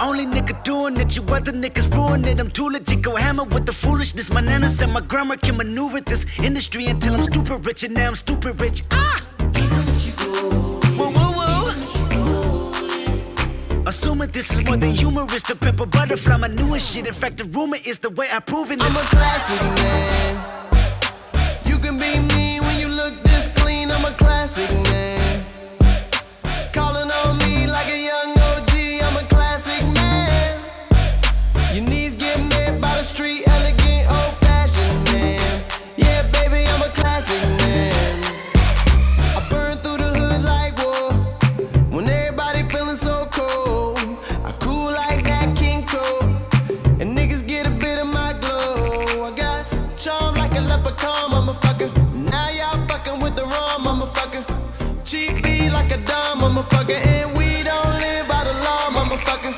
only nigga doing it. You other niggas ruin it. I'm too legit, go hammer with the foolishness. My nana said my grammar can maneuver this industry until I'm stupid rich, and now I'm stupid rich. Ah! Assuming this is more than humorous, the pepper butterfly, my newest shit. In fact, the rumor is the way I prove it. I'm a classic man. You can be me when you look this clean. I'm a classic man. Like a leprechaun, motherfucker. Now y'all fucking with the wrong motherfucker. Cheap beat like a dumb motherfucker. And we don't live by the law, motherfucker.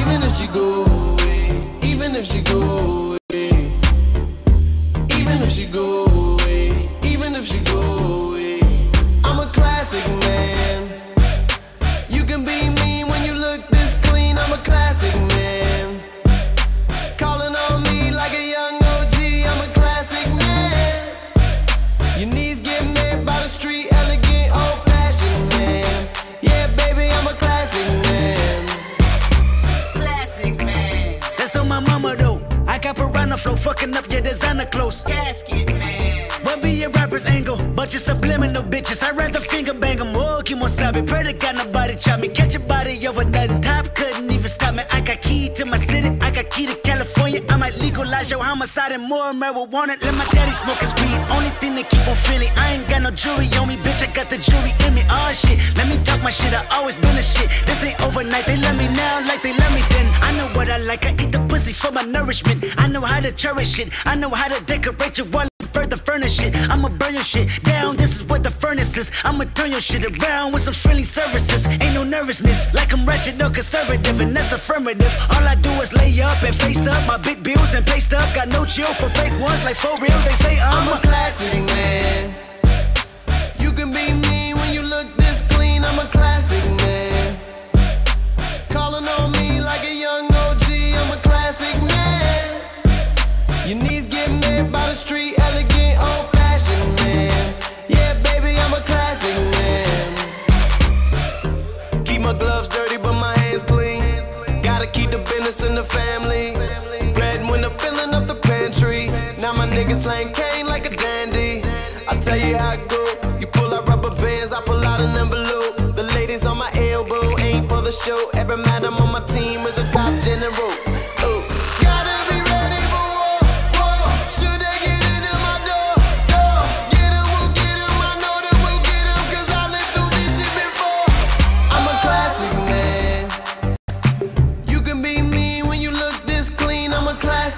Even if she go away, even if she go away, even if she go away, even if she go away, though. I got piranha flow, fucking up your designer clothes. Casket man. What be your rapper's angle? Bunch of subliminal bitches. I'd rather finger bang them. Oh, keep on sabe. Pray to God nobody chop me. Catch your body over nothing. Top couldn't even stop me. I got key to my city. I got key to California. I might legalize your homicide and more marijuana. Let my daddy smoke his weed. Only thing that keep on feeling. I ain't got no jewelry on me, bitch. I got the jewelry in me. Oh shit. Let me talk my shit. I always been a shit. This ain't overnight. They love me now like they love me then. I know what I like. I eat the pussy for my nourishment. I know how to cherish it. I know how to decorate your wallet. Further furnish it. I'ma burn your shit down. This is what the furnace is. I'ma turn your shit around with some friendly services. Ain't no nervousness, like I'm wretched or conservative, and that's affirmative. All I do is lay up and face up my big bills and pay stuff. Got no chill for fake ones, like for real. They say I'm, I'm a classic man. You can be mean when you look this clean. I'm a classic man. Gotta keep the business in the family. Bread when the filling up the pantry. Now my niggas slang cane like a dandy. I tell you how it go. You pull out rubber bands, I pull out an envelope. The ladies on my elbow ain't for the show. Every man I'm on my team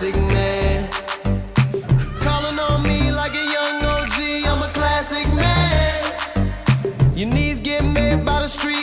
classic man. Calling on me like a young OG, I'm a classic man. Your knees get made by the street.